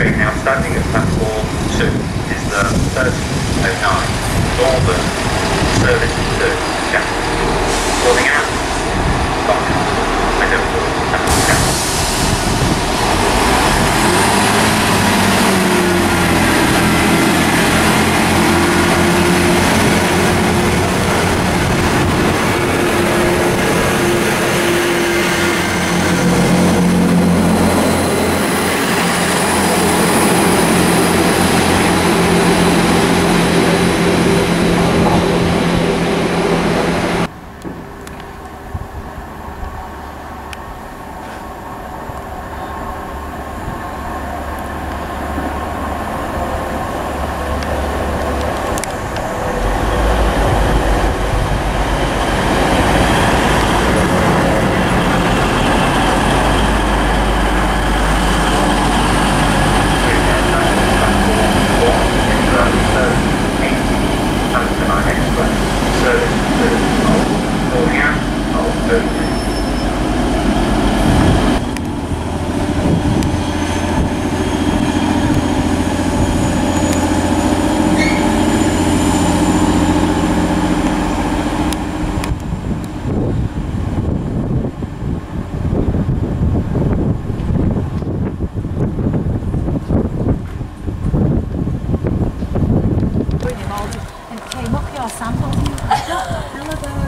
Now standing at platform 2 is the 1309 Northern Service 2 chapel. Calling out 三包。